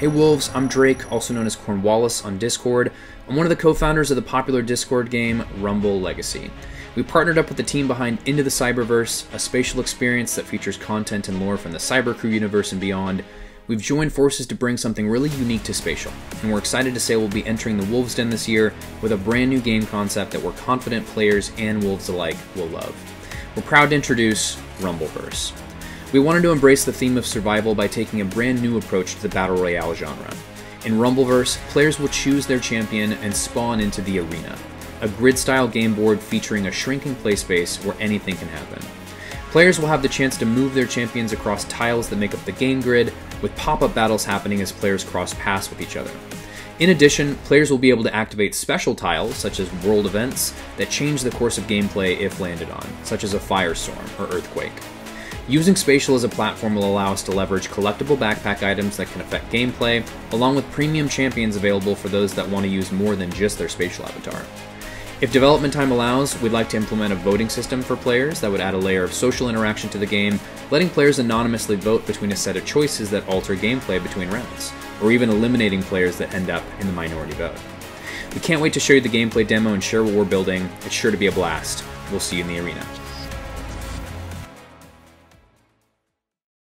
Hey Wolves, I'm Drake, also known as Cornwallis on Discord. I'm one of the co founders of the popular Discord game Rumble Legacy. We partnered up with the team behind Into the Cyberverse, a spatial experience that features content and lore from the Cybercrew universe and beyond. We've joined forces to bring something really unique to Spatial, and we're excited to say we'll be entering the Wolves Den this year with a brand new game concept that we're confident players and Wolves alike will love. We're proud to introduce Rumbleverse. We wanted to embrace the theme of survival by taking a brand new approach to the Battle Royale genre. In Rumbleverse, players will choose their champion and spawn into the arena, a grid style game board featuring a shrinking play space where anything can happen. Players will have the chance to move their champions across tiles that make up the game grid, with pop up battles happening as players cross paths with each other. In addition, players will be able to activate special tiles, such as world events, that change the course of gameplay if landed on, such as a firestorm or earthquake. Using Spatial as a platform will allow us to leverage collectible backpack items that can affect gameplay, along with premium champions available for those that want to use more than just their spatial avatar. If development time allows, we'd like to implement a voting system for players that would add a layer of social interaction to the game, letting players anonymously vote between a set of choices that alter gameplay between rounds, or even eliminating players that end up in the minority vote. We can't wait to show you the gameplay demo and share what we're building. It's sure to be a blast. We'll see you in the arena.